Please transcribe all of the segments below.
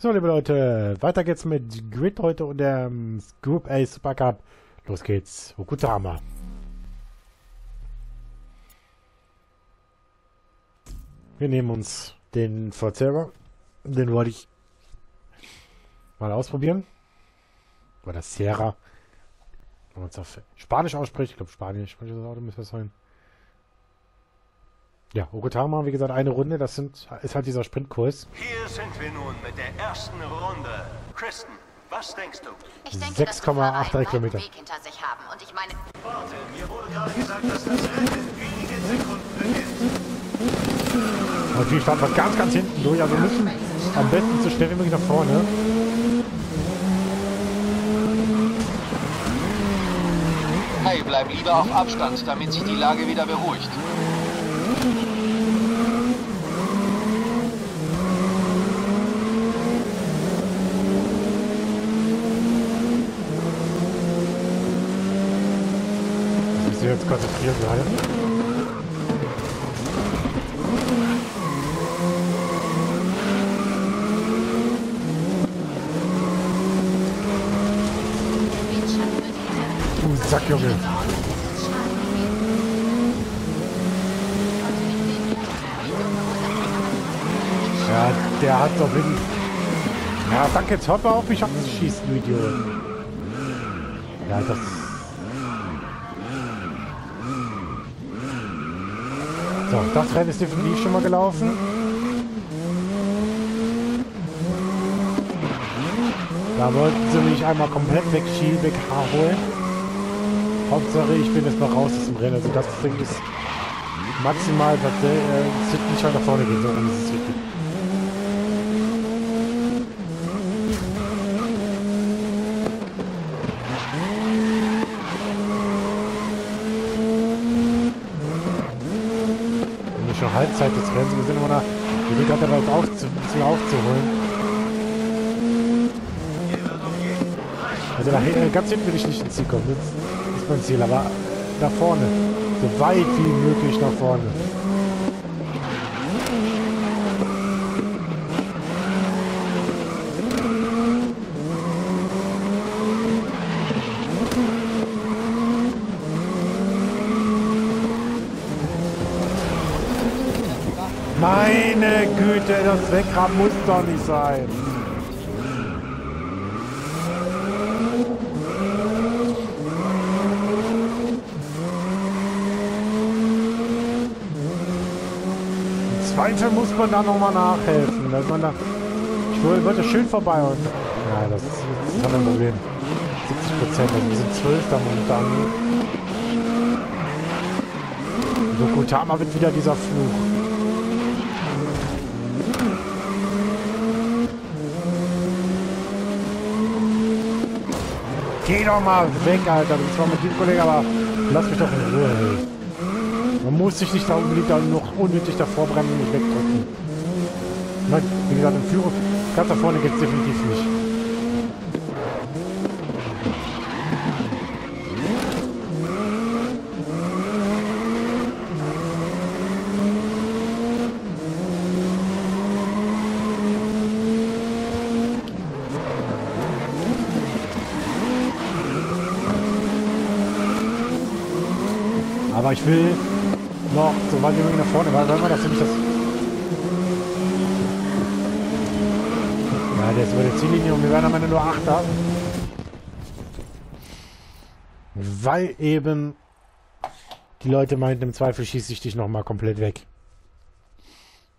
So, liebe Leute, weiter geht's mit Grid heute und der Group A Super Cup. Los geht's, Okutama. Wir nehmen uns den Verzerrer. Den wollte ich mal ausprobieren. Oder Sierra. Wenn man es auf Spanisch ausspricht. Ich glaube, Spanisch. Spanisches Auto müsste das sein. Ja, Okutama, wie gesagt, eine Runde. Das sind, ist halt dieser Sprintkurs. Hier sind wir nun mit der ersten Runde. Kristen, was denkst du? Ich denke, dass die Fahrer 6,83 einen weiten Kilometer. Weg hinter sich haben. Und ich meine, Warte, mir wurde gerade gesagt, dass das Rennen in wenigen Sekunden beginnt. Natürlich starten wir ganz, ganz hinten durch. Also wir müssen am besten so schnell wie möglich nach vorne. Hey, bleib lieber auf Abstand, damit sich die Lage wieder beruhigt. Muss jetzt konzentriert bleiben. Du Sack, Junge. Ja, der hat doch hin. Ja, danke, jetzt hört mal auf, mich abzuschießen, du Idiot. Ja, das... So, das Rennen ist definitiv schon mal gelaufen. Da wollten sie mich einmal komplett wegschieben, wegholen. Hauptsache, ich bin jetzt mal raus aus dem Rennen. Also das Ding ist maximal, der äh, nicht weiter vorne geht. So ist es. Halbzeit des Rennens. Wir sind immer da. Wir sind gerade dabei, uns bisschen aufzuholen. Also nach, äh, ganz hinten will ich nicht ins Ziel kommen. Das ist mein Ziel. Aber nach vorne. So weit wie möglich nach vorne. Meine Güte, das Weggraben muss doch nicht sein. Im Zweifel muss man da nochmal nachhelfen. Dass man da ich wollte, schön vorbei und. Ja, das ist, das kein Problem. 70 Prozent, also wir sind 12 da momentan. Yokotama wird wieder dieser Fluch. Geh doch mal weg, Alter. Du bist zwar mit dem Kollegen, aber lass mich doch in Ruhe, ey. Man muss sich nicht da unbedingt da noch unnötig davor brennen und mich wegdrücken. Mein, wie gesagt, im Führung ganz da vorne geht's definitiv nicht. Aber ich will so weit wie möglich nach vorne, weil wenn man das nämlich das. Ja, der ist über der Ziellinie und wir werden am Ende nur Achter. Weil eben die Leute meinten, im Zweifel schieße ich dich nochmal komplett weg.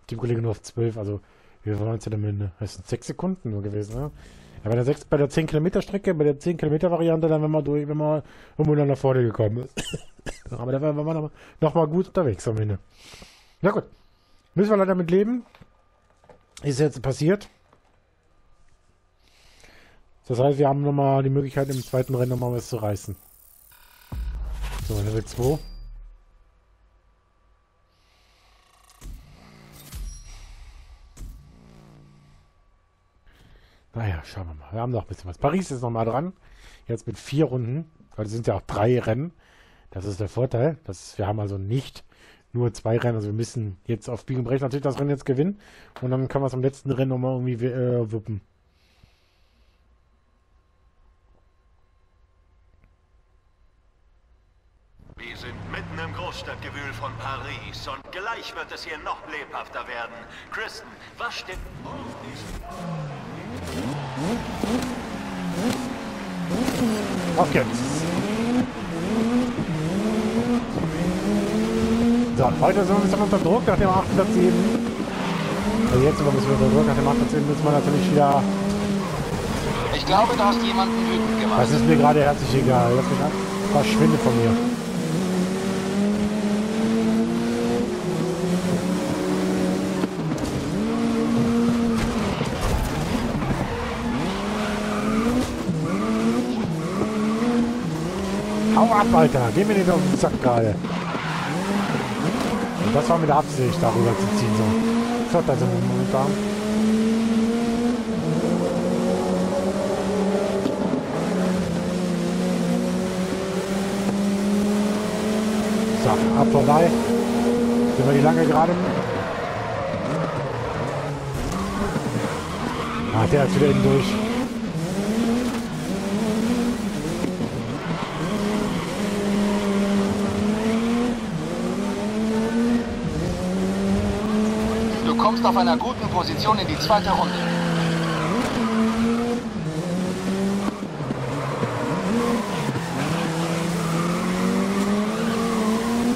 Die Kollege nur auf 12, also wir waren uns ja am Ende. Das sind 6 Sekunden nur gewesen, ne? Ja, bei der 6, bei der 10 Kilometer Strecke, bei der 10 Kilometer Variante, dann wenn man durch, wenn man irgendwo dann nach vorne gekommen ist. Aber da waren wir noch, noch mal gut unterwegs am Ende. Na gut. Müssen wir leider mit leben. Ist jetzt passiert. Das heißt, wir haben nochmal die Möglichkeit, im zweiten Rennen nochmal was zu reißen. So, Level 2. Ah naja, schauen wir mal. Wir haben noch ein bisschen was. Paris ist nochmal dran. Jetzt mit vier Runden. Weil es sind ja auch drei Rennen. Das ist der Vorteil. Das, wir haben also nicht nur zwei Rennen. Also wir müssen jetzt auf Biegen Brechen natürlich das Rennen jetzt gewinnen. Und dann kann man es am letzten Rennen nochmal irgendwie äh, wuppen. Wir sind mitten im Großstadtgewühl von Paris und gleich wird es hier noch lebhafter werden. Kristen, was stimmt? Auf die geht's. So, heute sind wir ein bisschen unter Druck nach dem 8. Platz 7. Also jetzt sind wir ein bisschen unter Druck nach dem 8. Platz 7 müssen wir natürlich wieder... Ich glaube, du hast jemanden wütend gemacht. Das ist mir gerade herzlich egal. Lass mich an. Verschwinde von mir. Hau ab, Alter. Geh mir nicht auf den Sack gerade. Das war mit Absicht, darüber zu ziehen. So, so da sind wir momentan. So, ab vorbei. Sind wir die lange gerade. Ah, der ist wieder innen durch. Du kommst auf einer guten Position in die zweite Runde.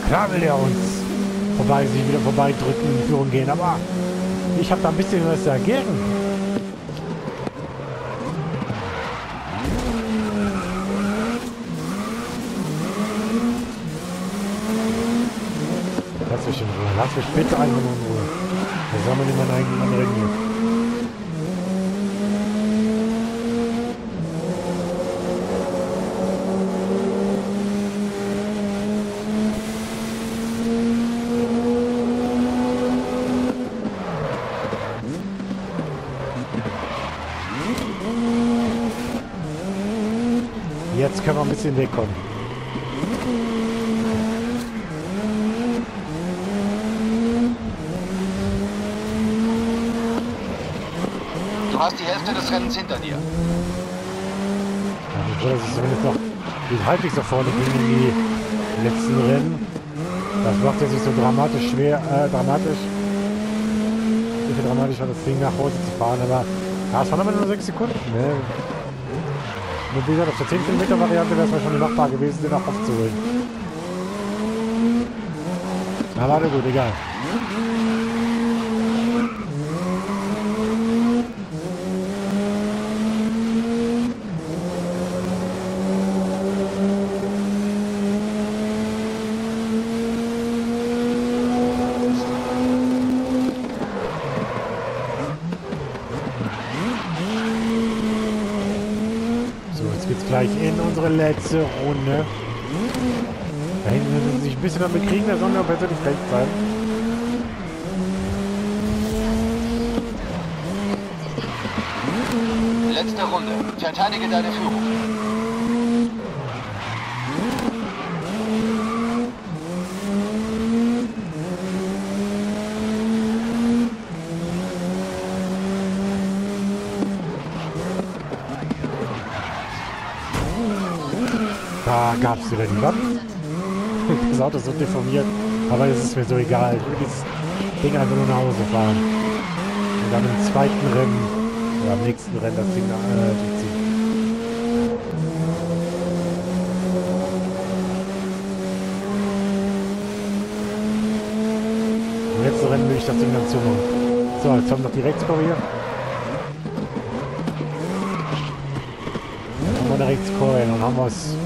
Klar will er uns vorbei, sich wieder vorbeidrücken, in Führung gehen, aber ich habe da ein bisschen was dagegen. Lass mich in Ruhe, lass mich bitte einfach in Ruhe. Da soll man nicht meinen eigenen hier. Jetzt können wir ein bisschen wegkommen. Hast die Hälfte des Rennens hinter dir. Ja, das ist zumindest noch die halbwegs nach vorne in die letzten Rennen. Das macht jetzt nicht so dramatisch schwer, äh, dramatisch. Wie viel dramatisch war das Ding nach Hause zu fahren, aber ja, es waren aber nur 6 Sekunden, ne? Und wie auf der 10 Kilometer Variante wäre es wahrscheinlich machbar gewesen, den auch aufzuholen. Na, warte gut, egal. So, jetzt geht's gleich in unsere letzte Runde. Da hinten müssen sie sich ein bisschen damit kriegen, da sollen wir auch persönlich recht sein. Letzte Runde. Verteidige deine Führung. Da gab's wieder die Wand. Das Auto ist so deformiert. Aber es ist mir so egal. Ich will dieses Ding einfach nur nach Hause fahren. Und dann im zweiten Rennen, oder am nächsten Rennen, das Ding äh, durchziehen. Im letzten Rennen will ich das Ding dann zumachen. So, jetzt haben wir noch die Rechtskurve hier. Dann haben wir eine Rechtskurve, dann haben wir es.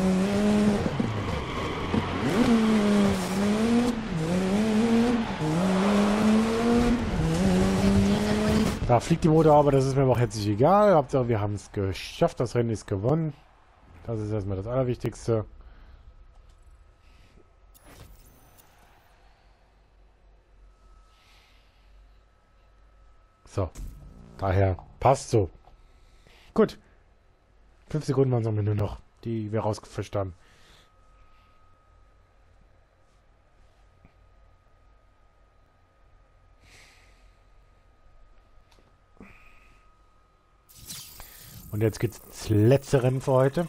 Da fliegt die Motor, aber das ist mir auch herzlich egal. Hauptsache, wir haben es geschafft. Das Rennen ist gewonnen. Das ist erstmal das Allerwichtigste. So. Daher passt so. Gut. Fünf Sekunden waren es am noch, die wir rausgefischt haben. Und jetzt geht's ins letzte Rennen für heute.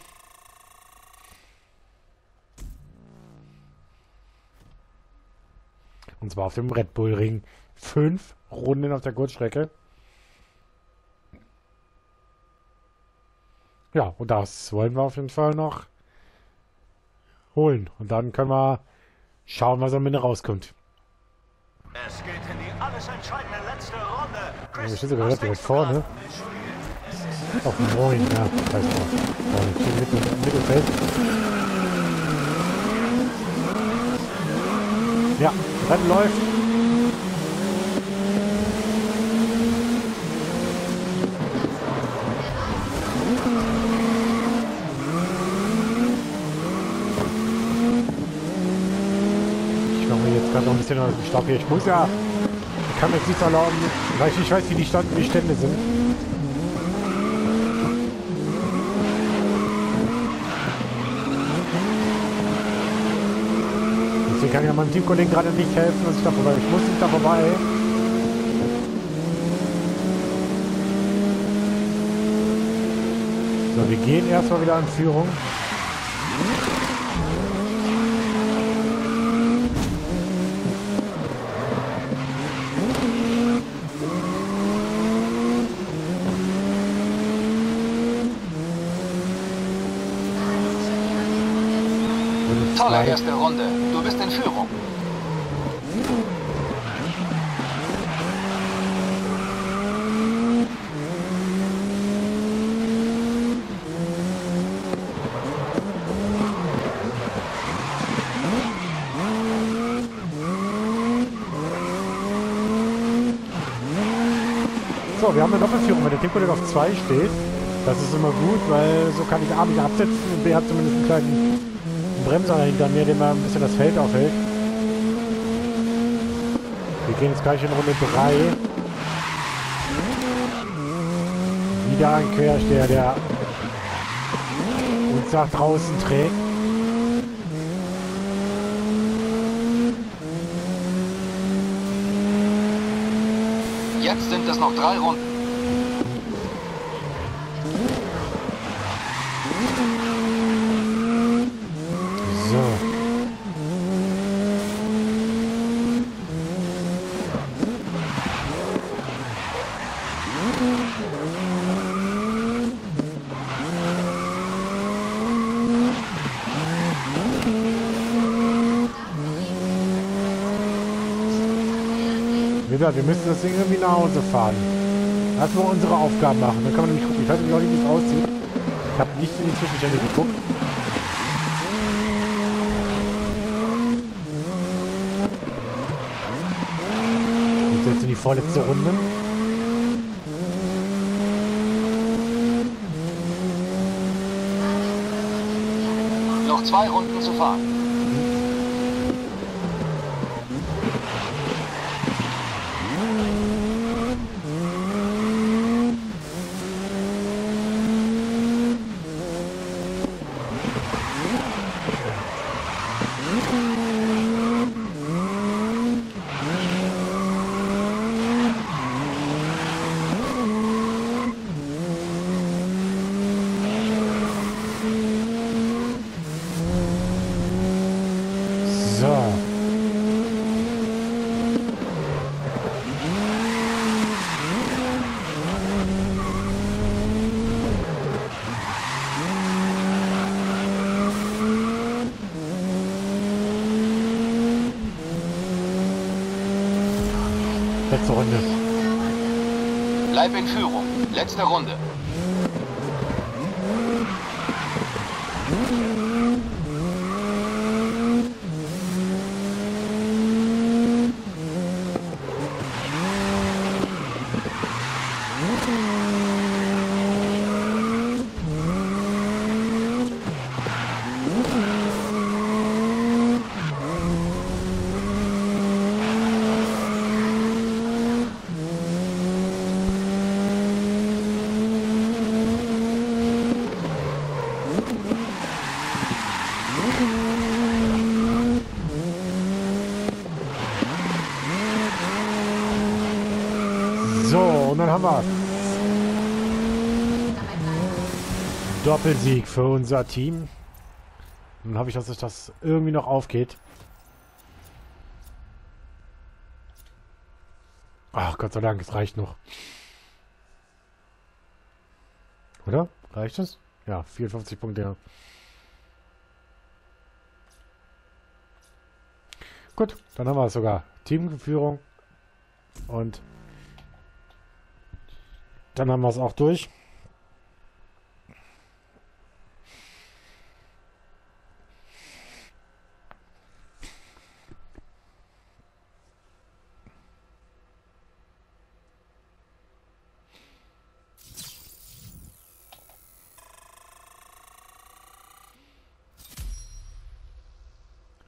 Und zwar auf dem Red Bull Ring. Fünf Runden auf der Kurzstrecke. Ja, und das wollen wir auf jeden Fall noch holen. Und dann können wir schauen, was am Ende rauskommt. Es geht in die alles entscheidende letzte Runde. Ja, Chris, wir stehen sogar direkt vorne. Auf neun, ja, weiß man. Neun, steht mitten im Mittelfeld. Ja, Rennen läuft. Ich mache mir jetzt gerade noch ein bisschen aus dem Stopp hier. Ich muss ja, ich kann mir jetzt nichts erlauben, weil ich nicht weiß, wie die, Stand, die Stände sind. Deswegen kann ich ja meinem Teamkollegen gerade nicht helfen, dass ich da vorbei. Ich muss nicht da vorbei. So, wir gehen erstmal wieder an Führung. Tolle Zwei. erste Runde. Du bist in Führung. So, wir haben eine Doppelführung, wenn der Teamkollege auf 2 steht. Das ist immer gut, weil so kann ich A mich absetzen und B hat zumindest einen kleinen Bremser hinter mir, der mal ein bisschen das Feld aufhält. Wir gehen jetzt gleich in Runde 3. Wieder ein Quersteher, der uns nach draußen trägt. Jetzt sind es noch drei Runden. So. Gesagt, wir müssen das Ding irgendwie nach Hause fahren. Lass mal unsere Aufgaben machen. Dann kann man nämlich gucken. Ich weiß nicht, wie es aussieht. Ich habe nicht in die Zwischenstände geguckt. Und jetzt in die vorletzte Runde. Noch zwei Runden zu fahren. So. Letzte Runde. Bleib in Führung. Letzte Runde. So, und dann haben wir Doppelsieg für unser Team. Dann habe ich, dass sich das irgendwie noch aufgeht. Ach, Gott sei Dank, es reicht noch. Oder? Reicht es? Ja, 54 Punkte, ja. Gut, dann haben wir sogar Teamführung. Und dann haben wir es auch durch.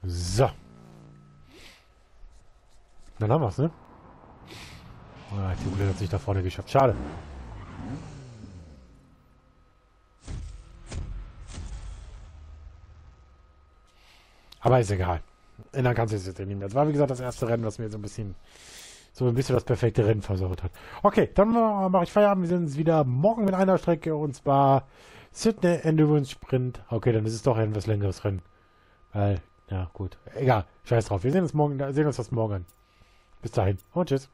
So. Dann haben wir es, ne? Ah, die Ule hat sich da vorne geschafft. Schade. Aber ist egal. In der ganzen jetzt nehmen. Das war, wie gesagt, das erste Rennen, was mir so ein bisschen so ein bisschen das perfekte Rennen versaut hat. Okay, dann mache ich Feierabend. Wir sehen uns wieder morgen mit einer Strecke und zwar Sydney Endurance Sprint. Okay, dann ist es doch ein etwas längeres Rennen. Weil, ja, gut. Egal. Scheiß drauf. Wir sehen uns morgen, sehen uns das morgen. Bis dahin und tschüss.